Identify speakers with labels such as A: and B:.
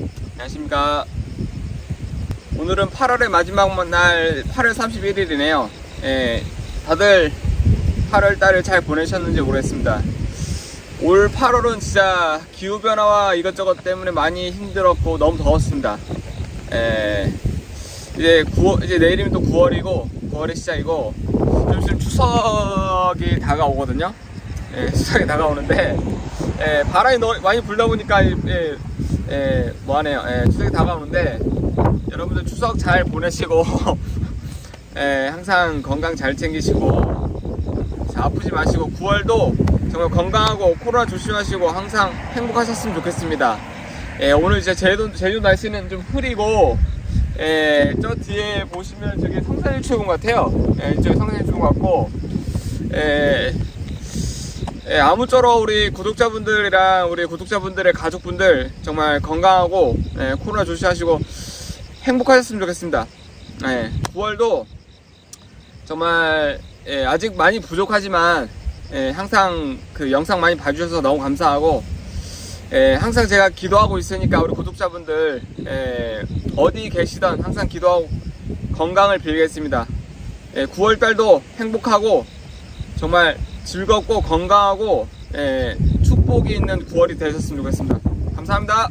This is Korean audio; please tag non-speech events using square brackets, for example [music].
A: 안녕하십니까. 오늘은 8월의 마지막 날 8월 31일이네요. 예, 다들 8월 달을 잘 보내셨는지 모르겠습니다. 올 8월은 진짜 기후변화와 이것저것 때문에 많이 힘들었고 너무 더웠습니다. 예, 이제 9월, 이제 내일이면 또 9월이고 9월의 시작이고 좀 있으면 추석이 다가오거든요. 예, 추석이 다가오는데 예, 바람이 많이 불다 보니까 예, 예, 뭐하네요. 예, 추석이 다가오는데 여러분들 추석 잘 보내시고 [laughs] 예, 항상 건강 잘 챙기시고 자, 아프지 마시고 9월도 정말 건강하고 코로나 조심하시고 항상 행복하셨으면 좋겠습니다. 예, 오늘 이제 제주, 제주 날씨는 좀 흐리고 예, 저 뒤에 보시면 저기 성산일출군 같아요. 예, 이쪽에 성산일출군 같고 예, 예, 아무쪼록 우리 구독자분들이랑 우리 구독자분들의 가족분들 정말 건강하고 예, 코로나 조심하시고 행복하셨으면 좋겠습니다. 예, 9월도 정말 예, 아직 많이 부족하지만 예, 항상 그 영상 많이 봐주셔서 너무 감사하고 예, 항상 제가 기도하고 있으니까 우리 구독자분들 예, 어디 계시던 항상 기도하고 건강을 빌겠습니다. 예, 9월달도 행복하고 정말 즐겁고 건강하고 예, 축복이 있는 9월이 되셨으면 좋겠습니다. 감사합니다.